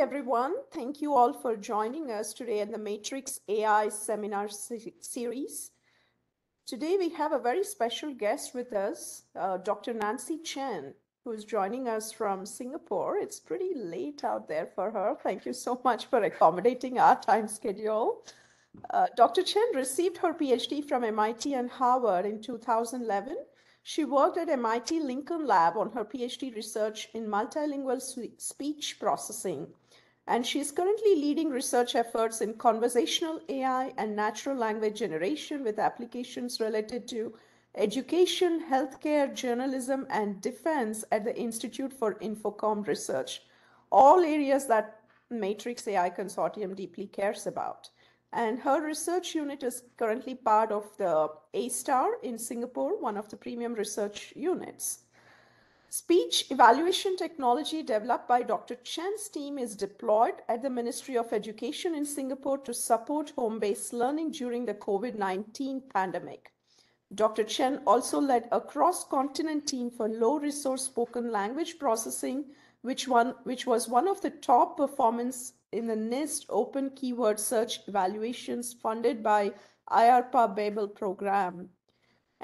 everyone. Thank you all for joining us today at the Matrix AI seminar se- series. Today we have a very special guest with us, uh, Dr. Nancy Chen, who is joining us from Singapore. It's pretty late out there for her. Thank you so much for accommodating our time schedule. Uh, Dr. Chen received her PhD from MIT and Harvard in 2011 she worked at MIT Lincoln Lab on her PhD research in multilingual speech processing and she is currently leading research efforts in conversational AI and natural language generation with applications related to education, healthcare, journalism, and defense at the Institute for Infocomm Research, all areas that Matrix AI Consortium deeply cares about. And her research unit is currently part of the A*STAR in Singapore, one of the premium research units. Speech evaluation technology developed by Dr. Chen's team is deployed at the Ministry of Education in Singapore to support home based learning during the COVID 19 pandemic. Dr. Chen also led a cross continent team for low resource spoken language processing, which, which was one of the top performance in the NIST open keyword search evaluations funded by IARPA Babel program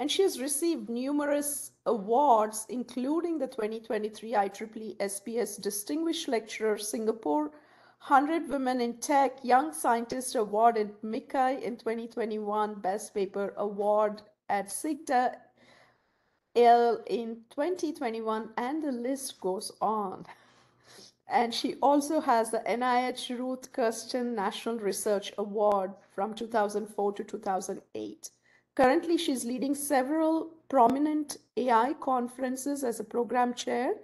and she has received numerous awards, including the 2023 IEEE SPS Distinguished Lecturer Singapore 100 Women in Tech Young Scientist Award in MICCAI in 2021 Best Paper Award at SIGDA L in 2021, and the list goes on. And she also has the NIH Ruth Kirschstein National Research Award from 2004 to 2008. Currently, she's leading several prominent AI conferences as a program chair.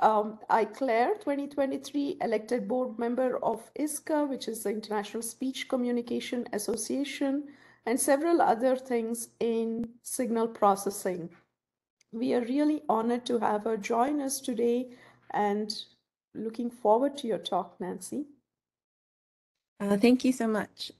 Um, ICLR 2023 elected board member of ISCA, which is the International Speech Communication Association, and several other things in signal processing. We are really honored to have her join us today and looking forward to your talk, Nancy. Uh, thank you so much.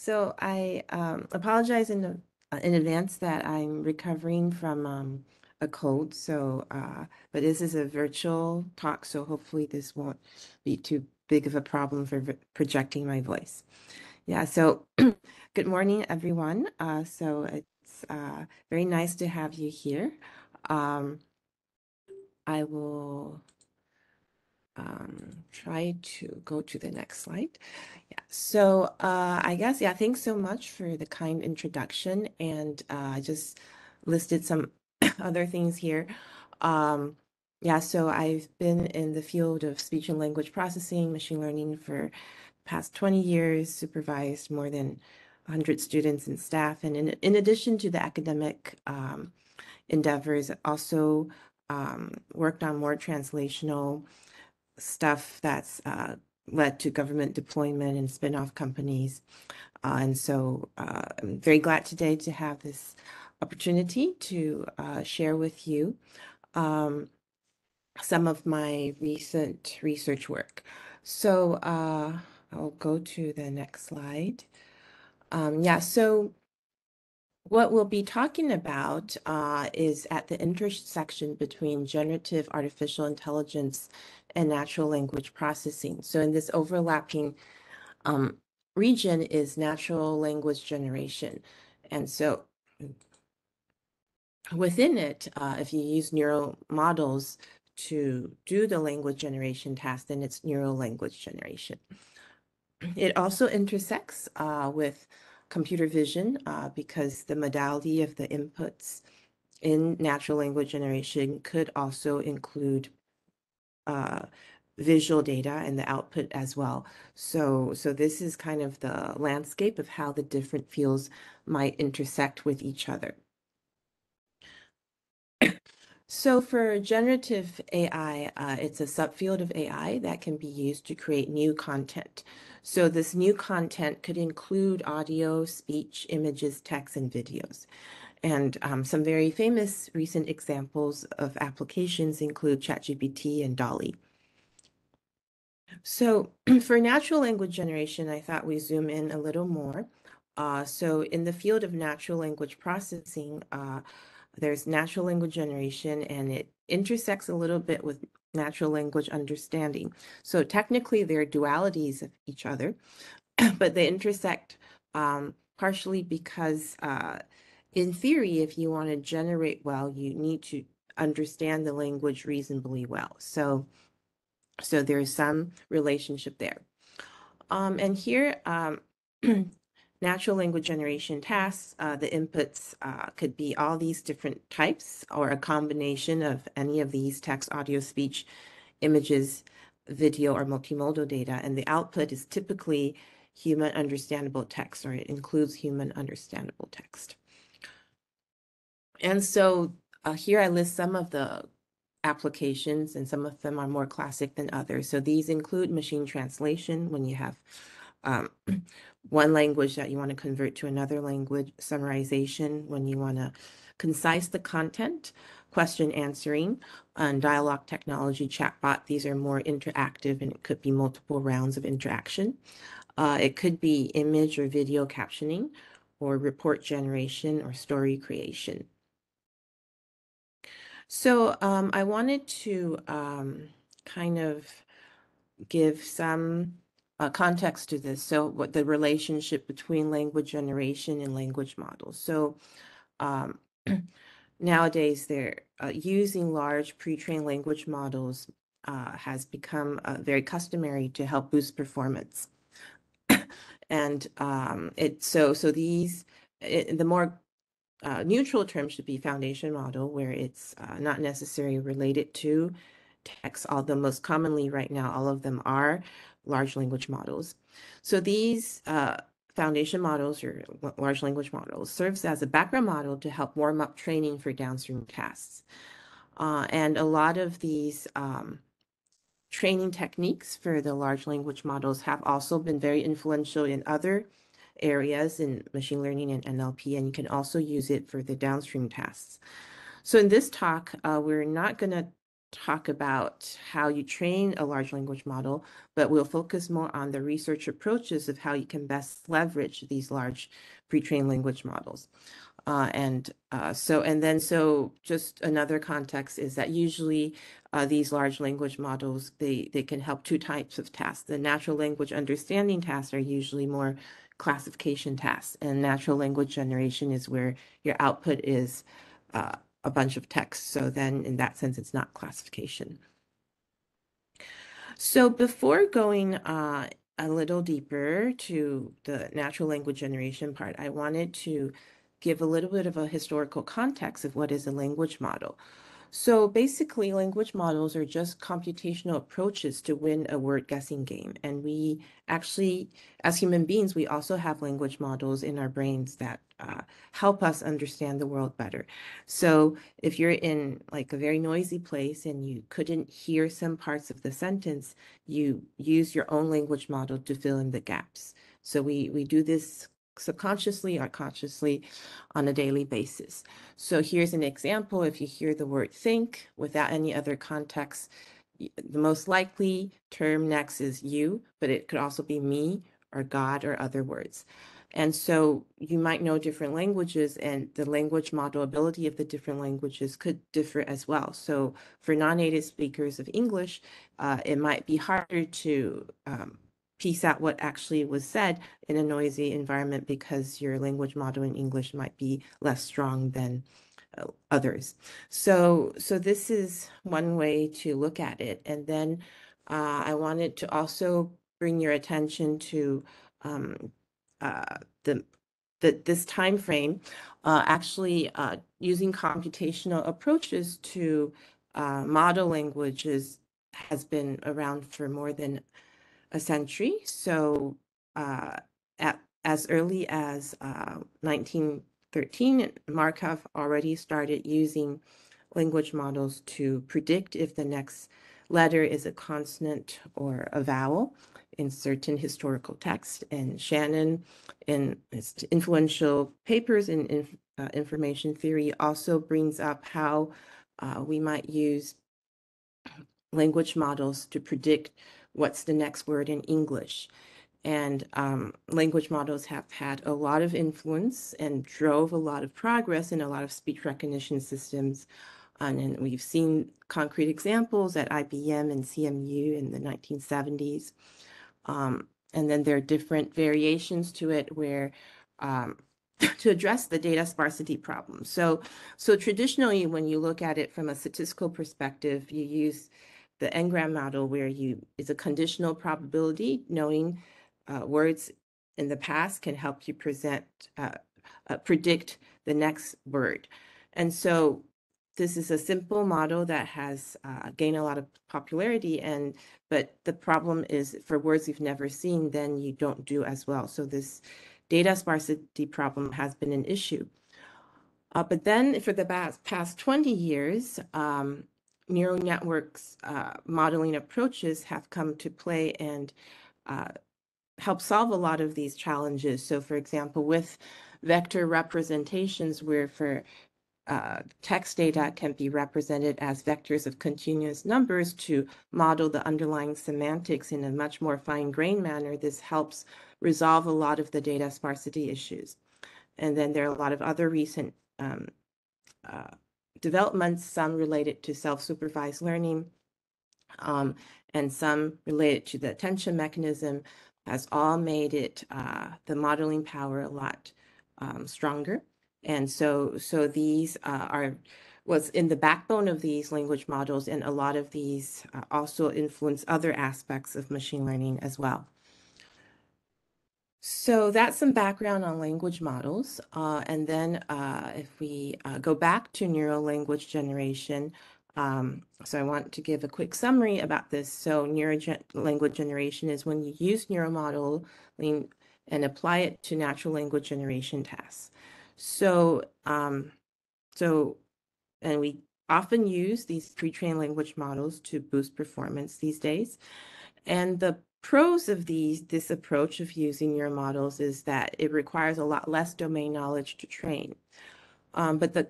So I um, apologize in, in advance that I'm recovering from um, a cold. So, uh, but this is a virtual talk, so hopefully this won't be too big of a problem for projecting my voice. Yeah, so good morning, everyone. Uh, so it's uh, very nice to have you here. Um, I will um, try to go to the next slide. Yeah, so uh, I guess, yeah, thanks so much for the kind introduction. And uh, I just listed some other things here. Um, yeah, so I've been in the field of speech and language processing, machine learning for past 20 years, supervised more than 100 students and staff. And in, in addition to the academic um, endeavors, also um, worked on more translational stuff that's uh, led to government deployment and spin-off companies. Uh, and so uh, I'm very glad today to have this opportunity to uh, share with you um, some of my recent research work. So uh, I'll go to the next slide. Um, yeah, so what we'll be talking about uh, is at the intersection between generative artificial intelligence and natural language processing. So in this overlapping um, region is natural language generation. And so within it, uh, if you use neural models to do the language generation task, then it's neural language generation. It also intersects uh, with computer vision uh, because the modality of the inputs in natural language generation could also include uh, visual data and the output as well. So, so this is kind of the landscape of how the different fields might intersect with each other. So for generative AI, uh, it's a subfield of AI that can be used to create new content. So this new content could include audio, speech, images, text, and videos. And um, some very famous recent examples of applications include ChatGPT and DALL-E. So for natural language generation, I thought we zoom in a little more. Uh, so in the field of natural language processing, uh, there's natural language generation and it intersects a little bit with natural language understanding. So technically, they're dualities of each other, but they intersect um, partially because, uh, in theory, if you want to generate well, you need to understand the language reasonably well. So, so there's some relationship there. Um, and here, um, natural language generation tasks, uh, the inputs uh, could be all these different types or a combination of any of these text, audio, speech, images, video, or multimodal data. And the output is typically human understandable text, or it includes human understandable text. And so uh, here I list some of the applications, and some of them are more classic than others. So these include machine translation when you have um, one language that you want to convert to another language, summarization when you want to concise the content, question answering, and dialogue technology, chatbot. These are more interactive and it could be multiple rounds of interaction. Uh, it could be image or video captioning or report generation or story creation. So um, I wanted to um, kind of give some uh, context to this. So what the relationship between language generation and language models. So um, nowadays they're uh, using large pre-trained language models uh, has become uh, very customary to help boost performance. and um, it so so these it, the more uh, neutral term should be foundation model, where it's uh, not necessarily related to text, although most commonly right now, all of them are large language models. So these uh, foundation models or large language models serves as a background model to help warm up training for downstream tasks. Uh, and a lot of these um, training techniques for the large language models have also been very influential in other areas in machine learning and NLP, and you can also use it for the downstream tasks. So in this talk, uh, we're not going to talk about how you train a large language model, but we'll focus more on the research approaches of how you can best leverage these large pre-trained language models. Uh, and uh, so, and then so just another context is that usually uh, these large language models, they, they can help two types of tasks. The natural language understanding tasks are usually more classification tasks and natural language generation is where your output is uh, a bunch of text. So then in that sense, it's not classification. So before going uh, a little deeper to the natural language generation part, I wanted to give a little bit of a historical context of what is a language model. So basically, language models are just computational approaches to win a word guessing game. And we actually, as human beings, we also have language models in our brains that uh, help us understand the world better. So if you're in like a very noisy place and you couldn't hear some parts of the sentence, you use your own language model to fill in the gaps. So we, we do this subconsciously or consciously on a daily basis. So here's an example. If you hear the word think without any other context, the most likely term next is you, but it could also be me or God or other words. And so you might know different languages and the language model ability of the different languages could differ as well. So for non-native speakers of English, uh, it might be harder to um, piece out what actually was said in a noisy environment because your language model in English might be less strong than uh, others. So, so this is one way to look at it. And then uh, I wanted to also bring your attention to um, uh, the this time frame, uh, actually uh, using computational approaches to uh, model languages has been around for more than a century. So at, as early as uh, 1913, Markov already started using language models to predict if the next letter is a consonant or a vowel in certain historical texts. And Shannon, in his influential papers in, uh, information theory, also brings up how uh, we might use language models to predict what's the next word in English. And um, language models have had a lot of influence and drove a lot of progress in a lot of speech recognition systems And then we've seen concrete examples at IBM and CMU in the 1970s. Um, and then there are different variations to it where um, to address the data sparsity problem. So, so traditionally, when you look at it from a statistical perspective, you use the n-gram model where you it's a conditional probability, knowing uh, words in the past can help you present uh, uh, predict the next word. And so this is a simple model that has uh, gained a lot of popularity and but the problem is for words you've never seen then you don't do as well. So this data sparsity problem has been an issue. Uh, but then for the past, past 20 years um, neural networks uh, modeling approaches have come to play and uh, help solve a lot of these challenges. So for example with vector representations where for uh, text data can be represented as vectors of continuous numbers to model the underlying semantics in a much more fine-grained manner. This helps resolve a lot of the data sparsity issues. And then there are a lot of other recent um, uh, developments, some related to self-supervised learning, um, and some related to the attention mechanism, has all made it uh, the modeling power a lot um, stronger. And so, so these uh, are was in the backbone of these language models, and a lot of these uh, also influence other aspects of machine learning as well. So that's some background on language models. Uh, and then uh, if we uh, go back to neural language generation, um, so I want to give a quick summary about this. So neural language generation is when you use neural modeling and apply it to natural language generation tasks. So, um, so, and we often use these pre-trained language models to boost performance these days. And the pros of these this approach of using your models is that it requires a lot less domain knowledge to train. Um, but the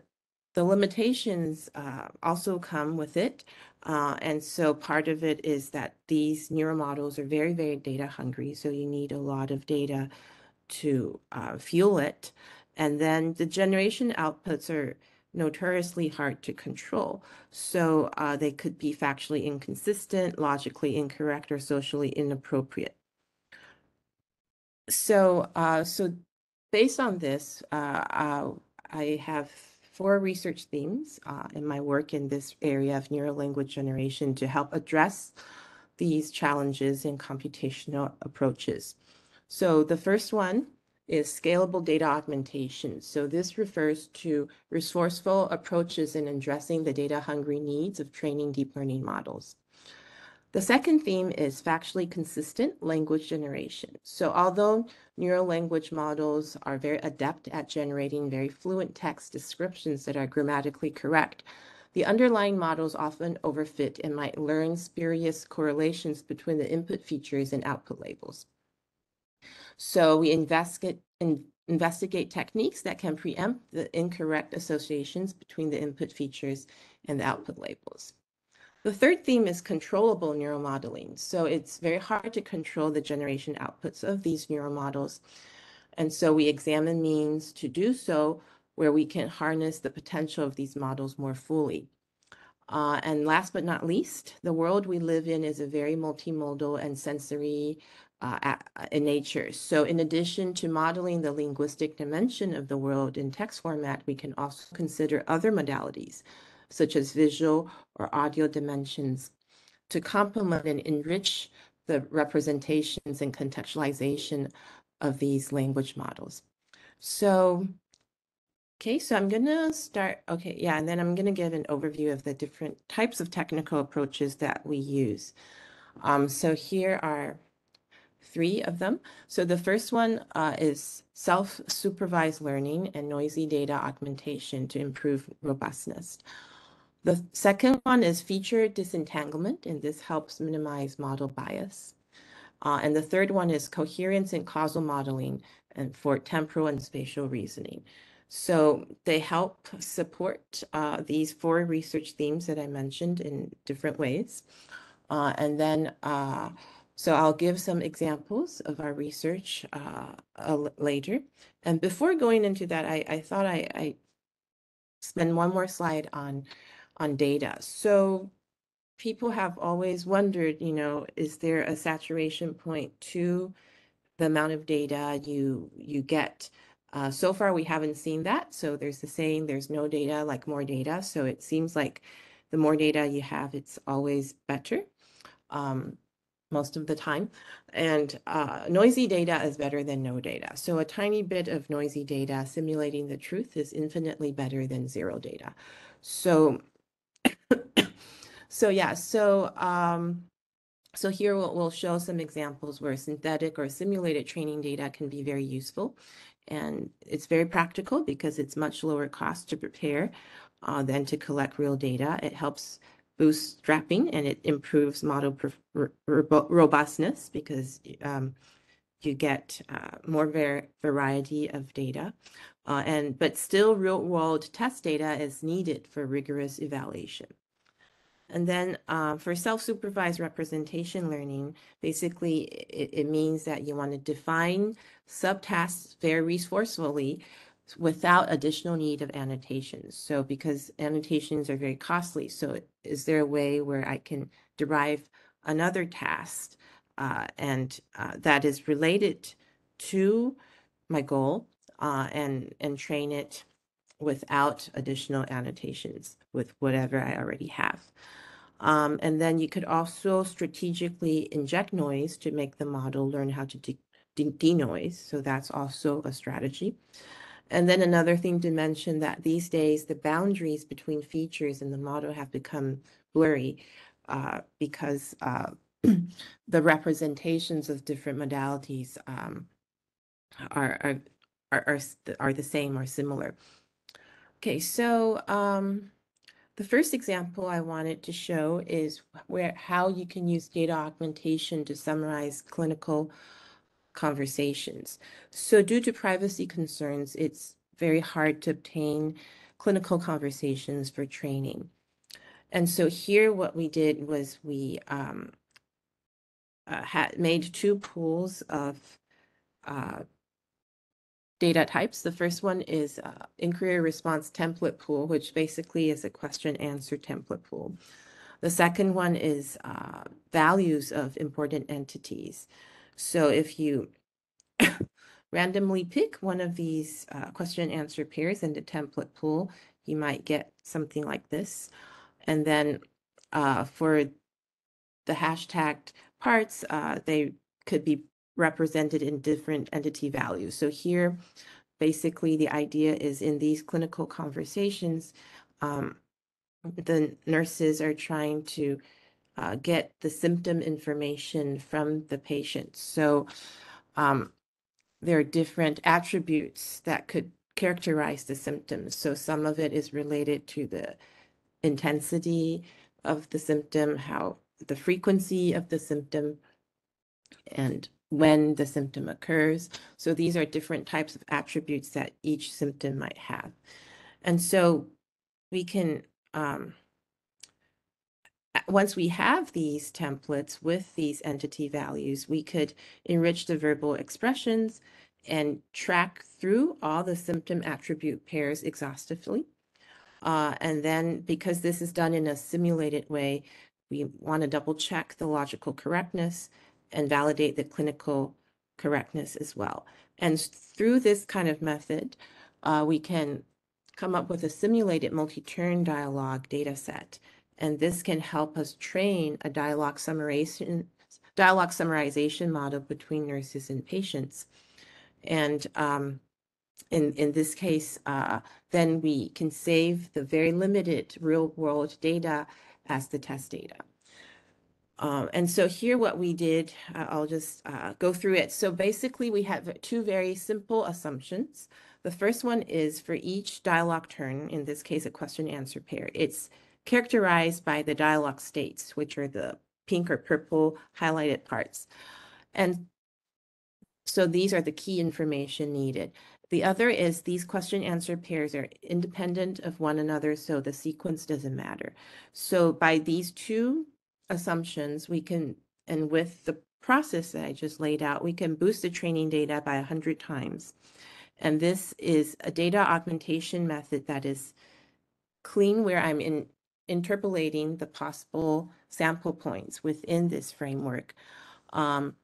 the limitations uh, also come with it. Uh, and so part of it is that these neural models are very, very data hungry. So you need a lot of data to uh, fuel it. And then the generation outputs are notoriously hard to control. So uh, they could be factually inconsistent, logically incorrect, or socially inappropriate. So, uh, so based on this, uh, uh I have four research themes uh, in my work in this area of neural language generation to help address these challenges in computational approaches. So the first one is scalable data augmentation. So this refers to resourceful approaches in addressing the data hungry needs of training deep learning models. The second theme is factually consistent language generation. So although neural language models are very adept at generating very fluent text descriptions that are grammatically correct, the underlying models often overfit and might learn spurious correlations between the input features and output labels. So we investigate, in, investigate techniques that can preempt the incorrect associations between the input features and the output labels. The third theme is controllable neuromodeling. So it's very hard to control the generation outputs of these neuromodels. And so we examine means to do so where we can harness the potential of these models more fully. Uh, and last but not least, the world we live in is a very multimodal and sensory uh, in nature. So in addition to modeling the linguistic dimension of the world in text format, we can also consider other modalities, such as visual or audio dimensions, to complement and enrich the representations and contextualization of these language models. So, okay, so I'm gonna start, okay, yeah, and then I'm gonna give an overview of the different types of technical approaches that we use. Um, so here are three of them. So the first one uh, is self-supervised learning and noisy data augmentation to improve robustness. The second one is feature disentanglement, and this helps minimize model bias. Uh, and the third one is coherence and causal modeling and for temporal and spatial reasoning. So they help support uh, these four research themes that I mentioned in different ways. Uh, and then uh, so I'll give some examples of our research uh, later. And before going into that, I, I thought I, I spend one more slide on on data. So people have always wondered, you know, is there a saturation point to the amount of data you you get? Uh, so far, we haven't seen that. So there's the saying, there's no data like more data. So it seems like the more data you have, it's always better. Um, most of the time. And uh, noisy data is better than no data. So a tiny bit of noisy data simulating the truth is infinitely better than zero data. So, so yeah, so um, so here we'll, we'll show some examples where synthetic or simulated training data can be very useful. And it's very practical because it's much lower cost to prepare uh, than to collect real data. It helps bootstrapping and it improves model robustness because um, you get uh, more var variety of data. Uh, and but still real world test data is needed for rigorous evaluation. And then uh, for self-supervised representation learning, basically it, it means that you want to define subtasks very resourcefully without additional need of annotations. So because annotations are very costly, so is there a way where I can derive another task uh, and uh, that is related to my goal uh, and and train it without additional annotations with whatever I already have. Um, and then you could also strategically inject noise to make the model learn how to de- de- denoise. So that's also a strategy. And then another thing to mention that these days the boundaries between features and the model have become blurry uh, because uh, the representations of different modalities um, are, are, are, are, the same or similar. Okay, so um, the first example I wanted to show is where how you can use data augmentation to summarize clinical conversations. So due to privacy concerns, it's very hard to obtain clinical conversations for training. And so here what we did was we um, uh, had made two pools of uh, data types. The first one is uh, inquiry response template pool, which basically is a question answer template pool. The second one is uh, values of important entities. So if you randomly pick one of these uh, question answer pairs in the template pool, you might get something like this. And then uh, for the hashtagged parts, uh, they could be represented in different entity values. So here, basically the idea is in these clinical conversations, um, the nurses are trying to uh, get the symptom information from the patient. So um, there are different attributes that could characterize the symptoms. So some of it is related to the intensity of the symptom, how the frequency of the symptom, and when the symptom occurs. So these are different types of attributes that each symptom might have. And so we can um, once we have these templates with these entity values, we could enrich the verbal expressions and track through all the symptom attribute pairs exhaustively. Uh, and then because this is done in a simulated way, we want to double check the logical correctness and validate the clinical correctness as well. And through this kind of method, uh, we can come up with a simulated multi-turn dialogue data set and this can help us train a dialogue summarization, dialogue summarization model between nurses and patients. And um, in, in this case, uh, then we can save the very limited real world data as the test data. Um, and so here what we did, uh, I'll just uh, go through it. So basically we have two very simple assumptions. The first one is for each dialogue turn, in this case, a question answer pair, it's characterized by the dialogue states, which are the pink or purple highlighted parts. And so these are the key information needed. The other is these question answer pairs are independent of one another, so the sequence doesn't matter. So by these two assumptions, we can, and with the process that I just laid out, we can boost the training data by 100 times. And this is a data augmentation method that is clean where I'm in interpolating the possible sample points within this framework. Um,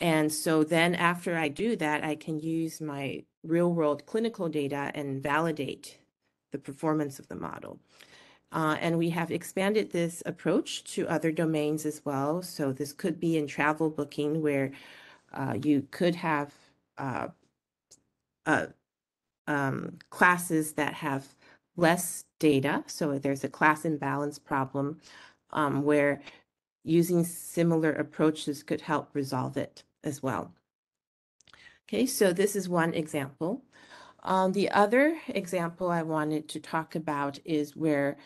and so then after I do that, I can use my real world clinical data and validate the performance of the model. Uh, and we have expanded this approach to other domains as well. So this could be in travel booking where uh, you could have uh, uh, um, classes that have less data. So there's a class imbalance problem um, where using similar approaches could help resolve it as well. Okay, so this is one example. Um, the other example I wanted to talk about is where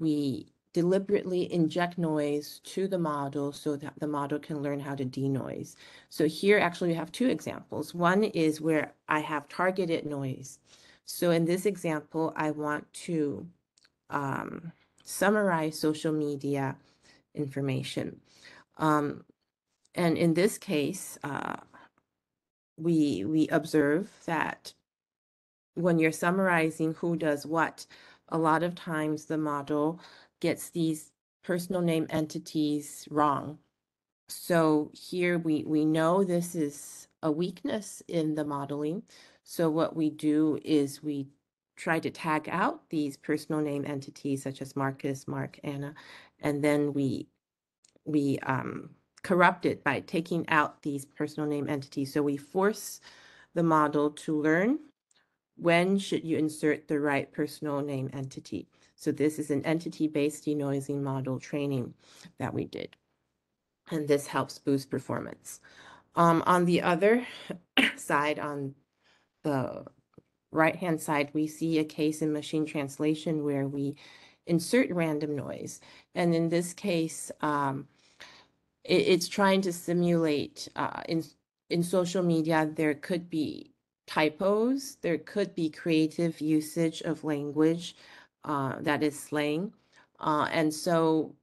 we deliberately inject noise to the model so that the model can learn how to denoise. So here actually we have two examples. One is where I have targeted noise. So in this example, I want to um, summarize social media information. Um, and in this case, uh, we we observe that when you're summarizing who does what, a lot of times the model gets these personal name entities wrong. So here we, we know this is a weakness in the modeling. So what we do is we try to tag out these personal name entities such as Marcus, Mark, Anna, and then we we um, corrupt it by taking out these personal name entities. So we force the model to learn when should you insert the right personal name entity. So this is an entity-based denoising model training that we did. And this helps boost performance. Um, on the other side, on the right-hand side, we see a case in machine translation where we insert random noise. And in this case, um, it, it's trying to simulate uh, in in social media there could be typos there could be creative usage of language uh, that is slang. Uh, and so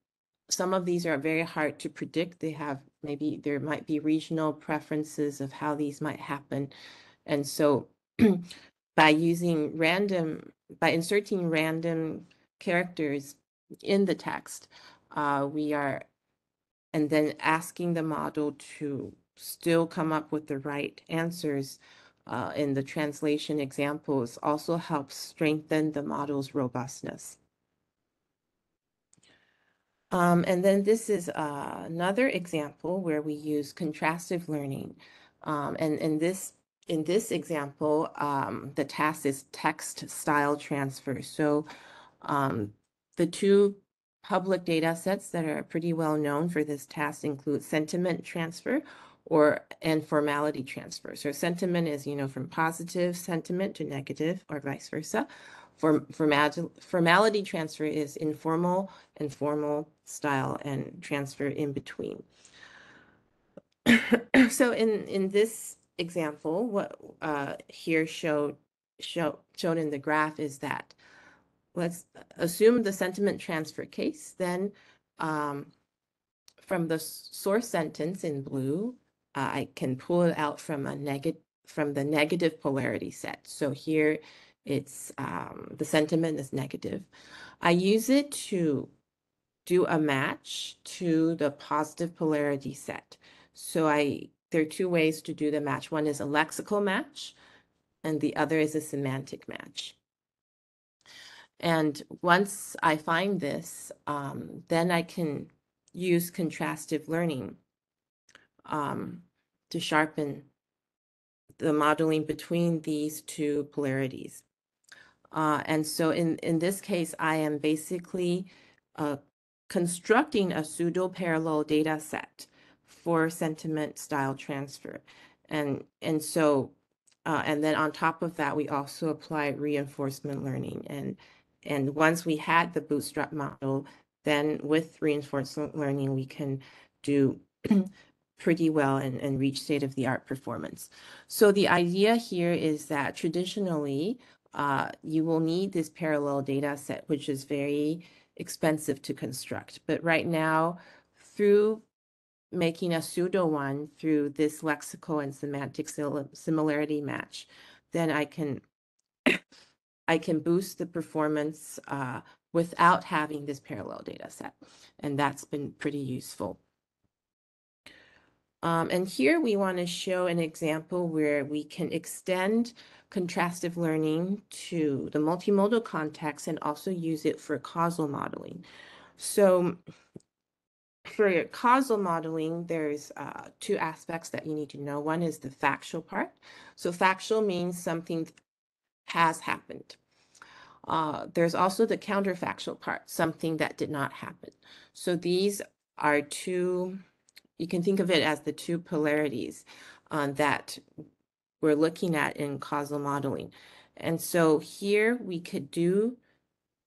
some of these are very hard to predict. They have maybe there might be regional preferences of how these might happen. And so by using random by inserting random characters in the text uh, we are and then asking the model to still come up with the right answers uh, in the translation examples also helps strengthen the model's robustness. Um, and then this is uh, another example where we use contrastive learning. Um, and in this in this example, um, the task is text style transfer. So um, the two public data sets that are pretty well known for this task include sentiment transfer or and formality transfer. So sentiment is, you know, from positive sentiment to negative or vice versa. For formality transfer is informal and formal style and transfer in between. so in in this example, what uh, here showed show, shown in the graph is that let's assume the sentiment transfer case, then um, from the source sentence in blue, uh, I can pull it out from a negative from the negative polarity set. So here it's um, the sentiment is negative. I use it to do a match to the positive polarity set. So I there are two ways to do the match. One is a lexical match, and the other is a semantic match. And once I find this, um, then I can use contrastive learning um, to sharpen the modeling between these two polarities. Uh, and so in, in this case, I am basically uh, constructing a pseudo parallel data set for sentiment style transfer. And, and so, uh, and then on top of that, we also apply reinforcement learning. And and once we had the bootstrap model, then with reinforcement learning, we can do pretty well and, and reach state of the art performance. So the idea here is that traditionally, uh, you will need this parallel data set, which is very expensive to construct. But right now, through making a pseudo one through this lexical and semantic similarity match, then I can I can boost the performance uh, without having this parallel data set. And that's been pretty useful. Um, and here we want to show an example where we can extend contrastive learning to the multimodal context and also use it for causal modeling. So for causal modeling, there's uh, two aspects that you need to know. One is the factual part. So factual means something has happened. Uh, there's also the counterfactual part, something that did not happen. So these are two, you can think of it as the two polarities uh, that we're looking at in causal modeling. And so here we could do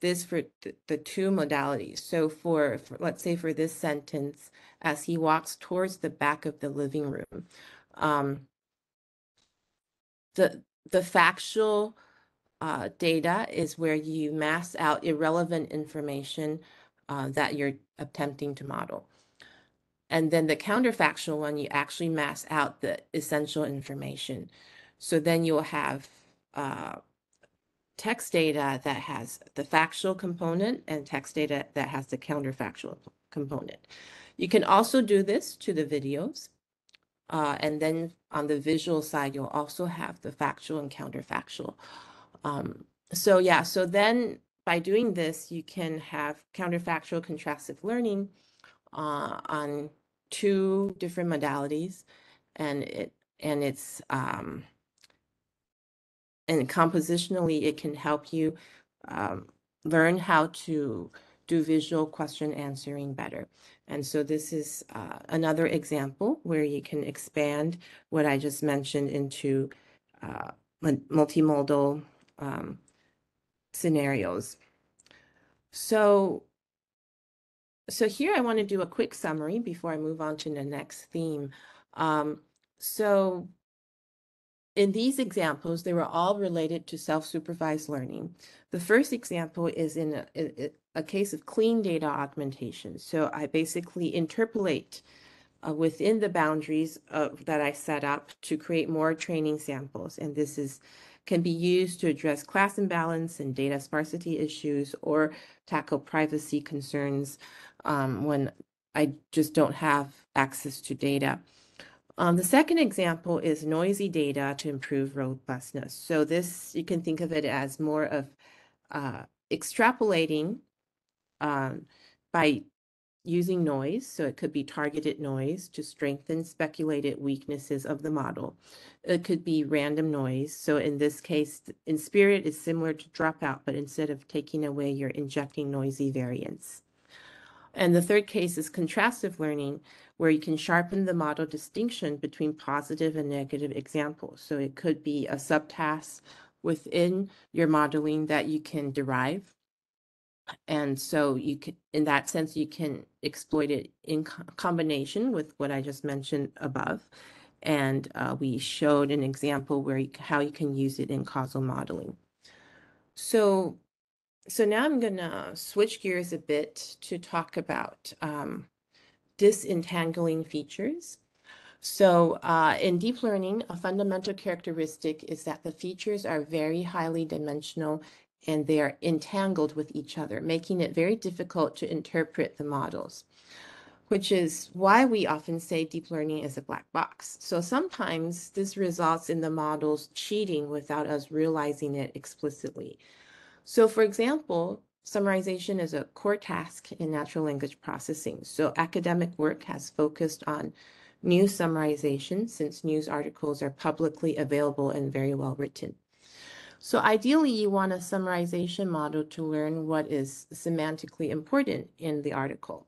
this for th the two modalities. So for, for, let's say for this sentence, as he walks towards the back of the living room, um, the the factual uh, data is where you mass out irrelevant information uh, that you're attempting to model. And then the counterfactual one, you actually mass out the essential information. So then you'll have uh, text data that has the factual component and text data that has the counterfactual component. You can also do this to the videos. Uh, and then on the visual side, you'll also have the factual and counterfactual. Um, so yeah, so then by doing this, you can have counterfactual contrastive learning uh, on two different modalities, and it and it's um, and compositionally it can help you um, learn how to do visual question answering better. And so this is uh, another example where you can expand what I just mentioned into uh, multimodal um, scenarios. So, so here I want to do a quick summary before I move on to the next theme. Um, so in these examples, they were all related to self-supervised learning. The first example is in a, a, a, case of clean data augmentation. So I basically interpolate uh, within the boundaries of, that I set up to create more training samples. And this is can be used to address class imbalance and data sparsity issues or tackle privacy concerns um, when I just don't have access to data. Um, the second example is noisy data to improve robustness. So this, you can think of it as more of uh, extrapolating um, by using noise, so it could be targeted noise to strengthen speculated weaknesses of the model. It could be random noise. So in this case, in spirit, it's similar to dropout, but instead of taking away, you're injecting noisy variants. And the third case is contrastive learning, where you can sharpen the model distinction between positive and negative examples. So it could be a subtask within your modeling that you can derive and so you can, in that sense, you can exploit it in co combination with what I just mentioned above. And uh, we showed an example where you, how you can use it in causal modeling. So, so now I'm going to switch gears a bit to talk about um, disentangling features. So uh, in deep learning, a fundamental characteristic is that the features are very highly dimensional and they are entangled with each other, making it very difficult to interpret the models, which is why we often say deep learning is a black box. So sometimes this results in the models cheating without us realizing it explicitly. So for example, summarization is a core task in natural language processing. So academic work has focused on news summarization since news articles are publicly available and very well written. So ideally, you want a summarization model to learn what is semantically important in the article.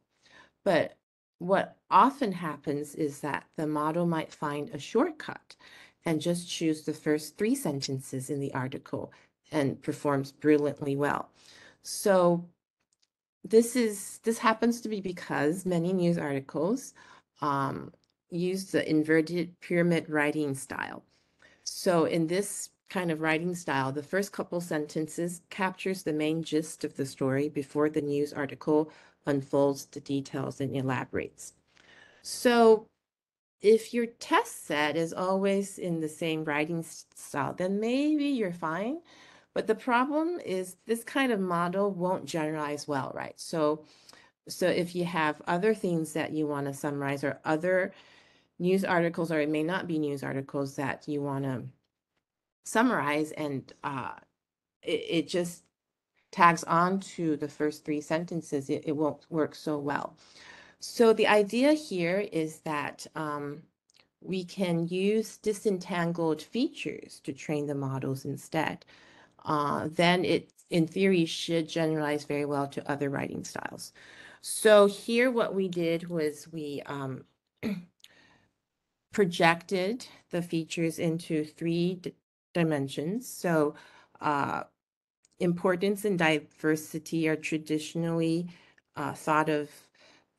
But what often happens is that the model might find a shortcut and just choose the first three sentences in the article and performs brilliantly well. So this is this happens to be because many news articles um, use the inverted pyramid writing style. So in this kind of writing style, the first couple sentences captures the main gist of the story before the news article unfolds the details and elaborates. So if your test set is always in the same writing style, then maybe you're fine. But the problem is this kind of model won't generalize well, right? So, so if you have other things that you want to summarize or other news articles, or it may not be news articles that you want to summarize, and uh, it, it just tags on to the first three sentences, it, it won't work so well. So the idea here is that um, we can use disentangled features to train the models instead. Uh, then it, in theory, should generalize very well to other writing styles. So here what we did was we um, projected the features into three dimensions. So uh, importance and diversity are traditionally uh, thought of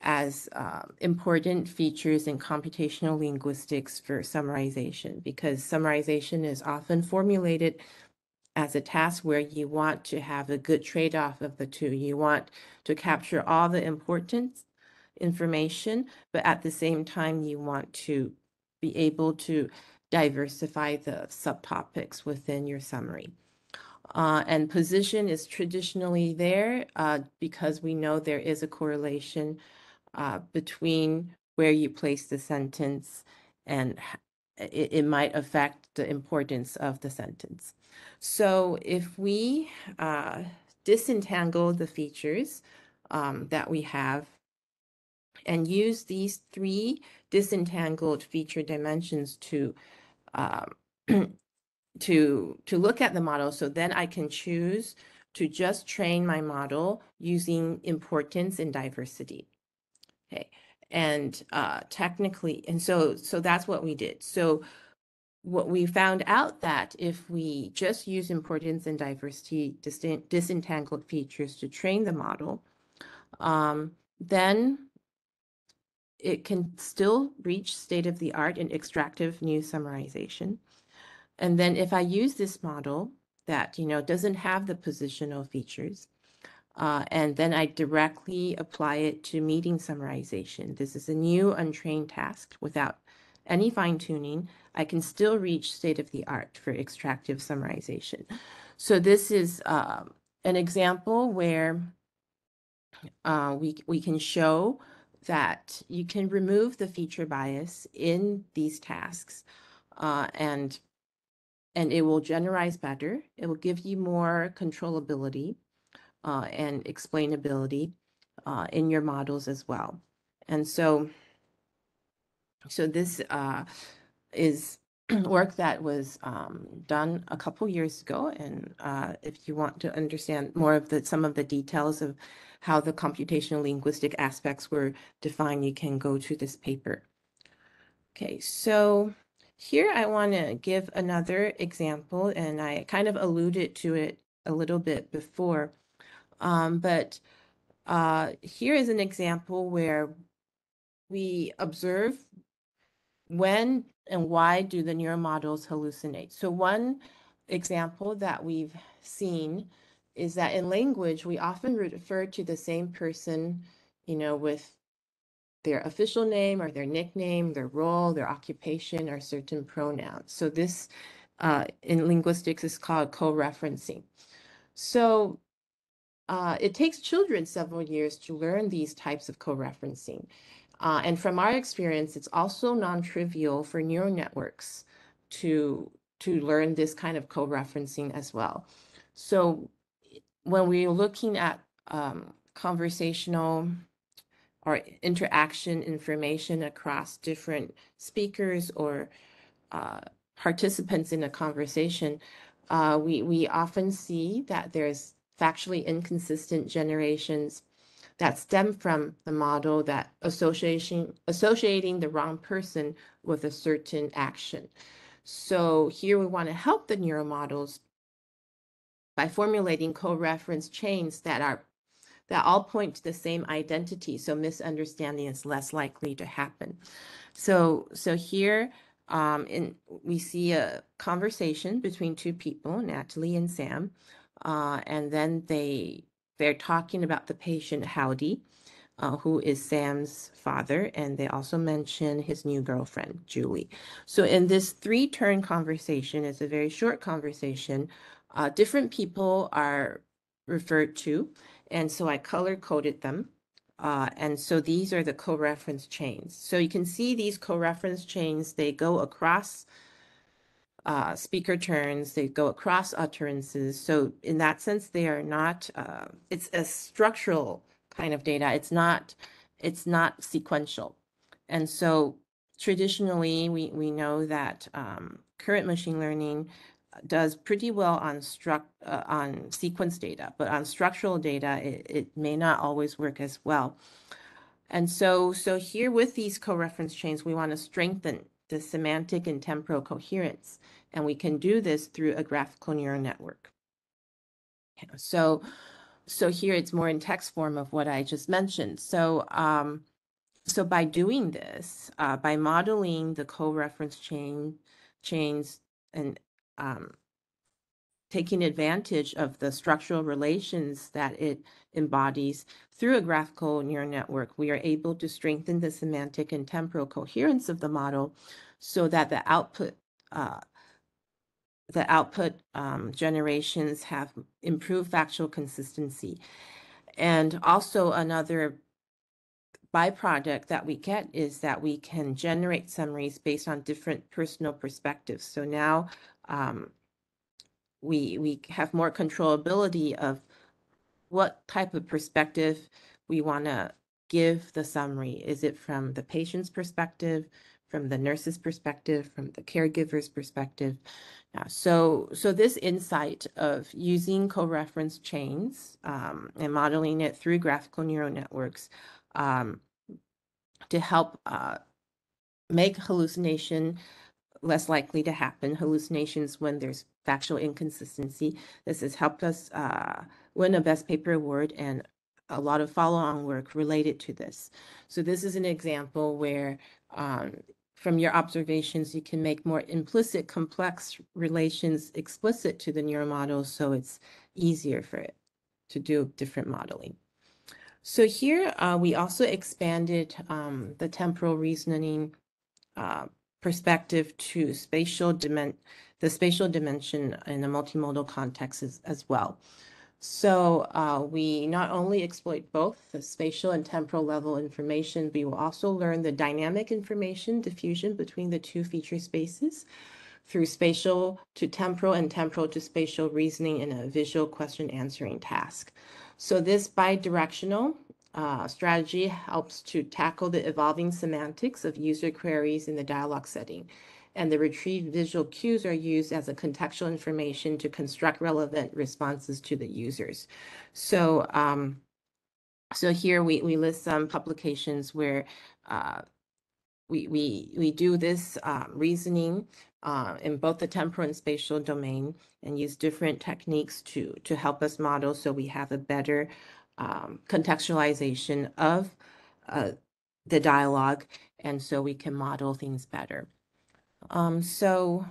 as uh, important features in computational linguistics for summarization because summarization is often formulated as a task where you want to have a good trade-off of the two. You want to capture all the important information, but at the same time, you want to be able to diversify the subtopics within your summary. Uh, and position is traditionally there uh, because we know there is a correlation uh, between where you place the sentence and it, it, might affect the importance of the sentence. So if we uh, disentangle the features um, that we have and use these three disentangled feature dimensions to um, to to look at the model so then I can choose to just train my model using importance and diversity. Okay. And uh, technically, and so so that's what we did. So what we found out that if we just use importance and diversity disentangled features to train the model, um, then it can still reach state of the art in extractive news summarization. And then if I use this model that, you know, doesn't have the positional features, uh, and then I directly apply it to meeting summarization. This is a new untrained task without any fine tuning. I can still reach state of the art for extractive summarization. So this is uh, an example where uh, we, we can show that you can remove the feature bias in these tasks uh, and and it will generalize better. It will give you more controllability uh, and explainability uh, in your models as well. And so, so this uh, is work that was um, done a couple years ago. And uh, if you want to understand more of the some of the details of how the computational linguistic aspects were defined, you can go to this paper. Okay, so here I want to give another example, and I kind of alluded to it a little bit before. Um, but uh, here is an example where we observe when and why do the neural models hallucinate. So one example that we've seen is that in language, we often refer to the same person, you know, with their official name or their nickname, their role, their occupation, or certain pronouns. So this uh, in linguistics is called co-referencing. So uh, it takes children several years to learn these types of co-referencing. Uh, and from our experience, it's also non-trivial for neural networks to, to learn this kind of co-referencing as well. So when we're looking at um, conversational or interaction information across different speakers or uh, participants in a conversation, uh, we, we often see that there's factually inconsistent generations that stem from the model that association associating the wrong person with a certain action. So here we want to help the neural models by formulating co-reference chains that are that all point to the same identity. So misunderstanding is less likely to happen. So so here um, in, we see a conversation between two people, Natalie and Sam, uh, and then they they're talking about the patient Howdy, uh, who is Sam's father, and they also mention his new girlfriend Julie. So in this three-turn conversation, it's a very short conversation. uh, different people are referred to. And so I color coded them. Uh, and so these are the co-reference chains. So you can see these co-reference chains, they go across uh, speaker turns, they go across utterances. So in that sense, they are not, uh, it's a structural kind of data. It's not, it's not sequential. And so traditionally, we, we know that um, current machine learning does pretty well on struct uh, on sequence data, but on structural data, it, it may not always work as well. And so, so here with these co-reference chains, we want to strengthen the semantic and temporal coherence. And we can do this through a graphical neural network. So, so here it's more in text form of what I just mentioned. So, um, so by doing this, uh, by modeling the co-reference chain chains and um, taking advantage of the structural relations that it embodies through a graphical neural network, we are able to strengthen the semantic and temporal coherence of the model so that the output uh, the output um, generations have improved factual consistency. And also another byproduct that we get is that we can generate summaries based on different personal perspectives. So now um, we we have more controllability of what type of perspective we want to give the summary. Is it from the patient's perspective, from the nurse's perspective, from the caregiver's perspective? Yeah, so so this insight of using co-reference chains um, and modeling it through graphical neural networks um, to help uh, make hallucination less likely to happen, hallucinations when there's factual inconsistency. This has helped us uh, win a Best Paper Award and a lot of follow-on work related to this. So this is an example where um, from your observations, you can make more implicit complex relations explicit to the neural model so it's easier for it to do different modeling. So here uh, we also expanded um, the temporal reasoning uh, perspective to spatial dimen the spatial dimension in a multimodal context as, well. So uh, we not only exploit both the spatial and temporal level information, but we will also learn the dynamic information diffusion between the two feature spaces through spatial to temporal and temporal to spatial reasoning in a visual question answering task. So this bidirectional uh, strategy helps to tackle the evolving semantics of user queries in the dialogue setting. And the retrieved visual cues are used as a contextual information to construct relevant responses to the users. So, um, so here we, we list some publications where uh, we, we, we do this uh, reasoning uh, in both the temporal and spatial domain and use different techniques to, to help us model so we have a better um, contextualization of uh, the dialogue, and so we can model things better. Um, so,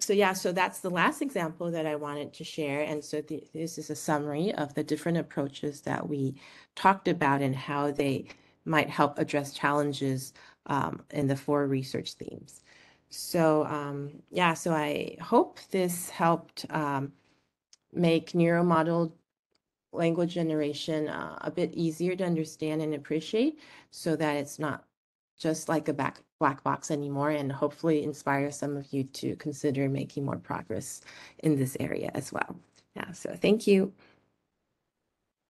so yeah, so that's the last example that I wanted to share. And so th this is a summary of the different approaches that we talked about and how they might help address challenges um, in the four research themes. So um, yeah, so I hope this helped um, make neural model language generation uh, a bit easier to understand and appreciate so that it's not just like a back, black box anymore and hopefully inspire some of you to consider making more progress in this area as well. Yeah, so thank you.